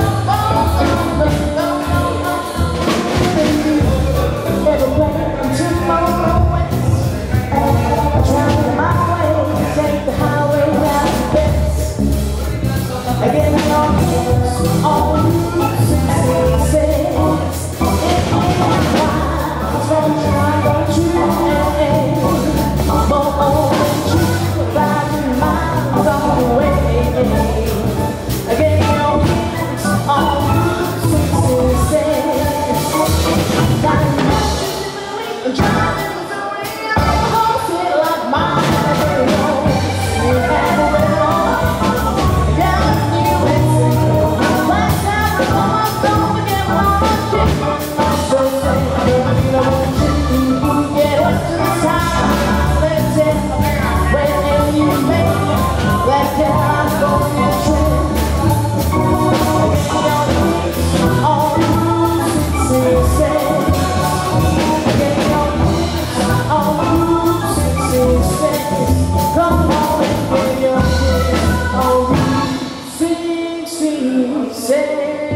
Oh, Say